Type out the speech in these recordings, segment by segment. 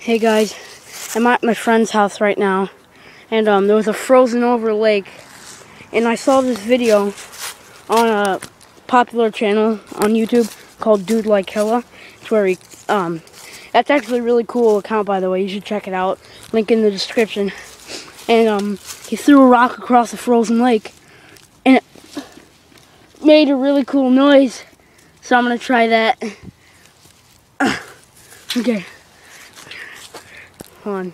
Hey guys, I'm at my friend's house right now, and um, there was a frozen over lake, and I saw this video on a popular channel on YouTube called Dude Like Hella. It's where he, um, that's actually a really cool account by the way. You should check it out. Link in the description. And um, he threw a rock across the frozen lake, and it made a really cool noise. So I'm gonna try that. okay. Hold on.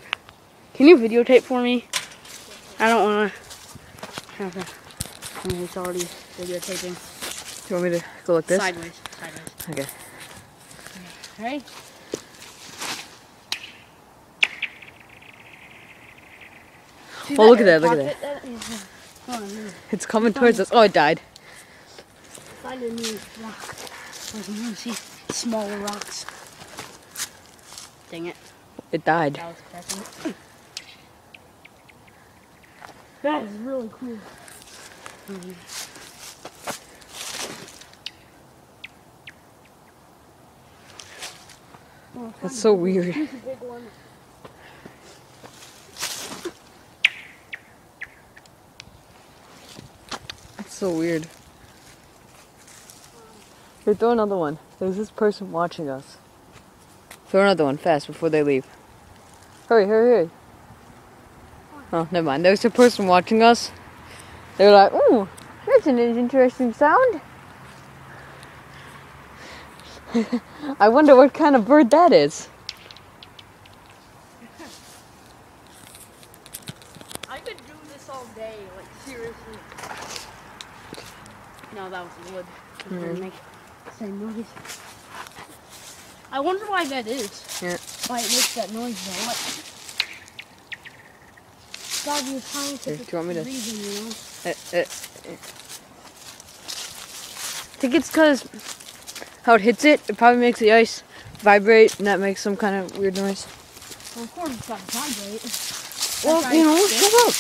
Can you videotape for me? I don't wanna have to. I mean, it's already videotaping. Do you want me to go like this? Sideways. Sideways. Okay. Ready? See Oh, look at that, look at that. pocket? is- uh, Hold on, let me It's coming towards us. Oh, it died. Find a new rock. Like, you see smaller rocks. Dang it. It died. That was pressing. That is really cool. Oh, That's so weird. Here's a big so weird. Um, Here, throw another one. There's this person watching us. Throw another one fast before they leave. Hurry, hurry, hurry. Oh, never mind. There's a person watching us. They're like, ooh, that's an interesting sound. I wonder what kind of bird that is. I could do this all day, like seriously. No, that was wood. It didn't make the same noise. I wonder why that is. Yeah. Why it makes that noise though. What? Gotta be a scientific do you want me to- reason, you know? Uh, uh, uh. I think it's because how it hits it, it probably makes the ice vibrate, and that makes some kind of weird noise. Well, of course it's gotta vibrate. Well, you know, shut up.